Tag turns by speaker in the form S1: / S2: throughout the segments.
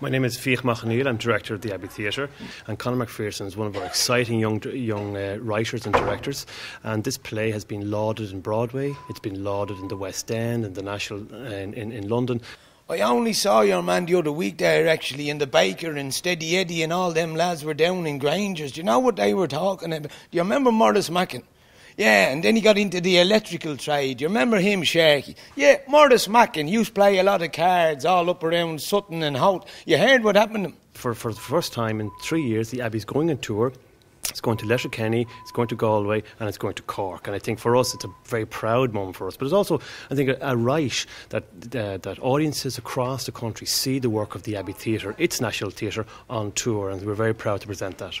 S1: My name is Fiach Mac Conghail. I'm director of the Abbey Theatre, and Conor McPherson is one of our exciting young young uh, writers and directors. And this play has been lauded in Broadway. It's been lauded in the West End and the National uh, in, in, in London.
S2: I only saw your man the other week there, actually, in the Baker and Steady Eddie and all them lads were down in Granger's. Do you know what they were talking about? Do you remember Morris Mackin? Yeah, and then he got into the electrical trade. You remember him, Sharky? Yeah, Morris Mackin used to play a lot of cards all up around Sutton and Howth. You heard what happened to him?
S1: For, for the first time in three years, the Abbey's going on tour. It's going to Letterkenny, it's going to Galway, and it's going to Cork. And I think for us, it's a very proud moment for us. But it's also, I think, a, a right that uh, that audiences across the country see the work of the Abbey Theatre, its national theatre, on tour, and we're very proud to present that.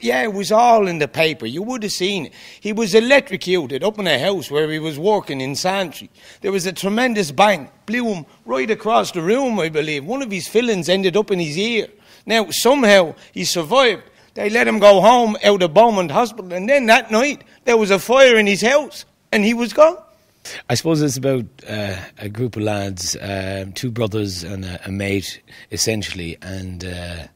S2: Yeah, it was all in the paper. You would have seen it. He was electrocuted up in a house where he was working in Santry. There was a tremendous bang, blew him right across the room, I believe. One of his fillings ended up in his ear. Now, somehow, he survived. They let him go home out of Beaumont Hospital, and then that night, there was a fire in his house, and he was gone.
S3: I suppose it's about uh, a group of lads, uh, two brothers and a, a mate, essentially, and uh,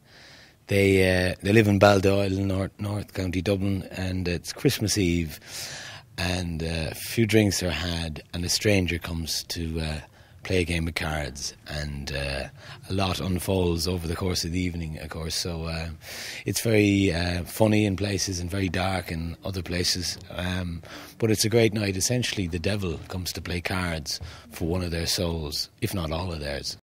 S3: they uh, they live in Baldoyle, North North County Dublin, and it's Christmas Eve, and uh, a few drinks are had, and a stranger comes to uh, play a game of cards, and uh, a lot unfolds over the course of the evening, of course. So uh, it's very uh, funny in places and very dark in other places, um, but it's a great night. Essentially, the devil comes to play cards for one of their souls, if not all of theirs.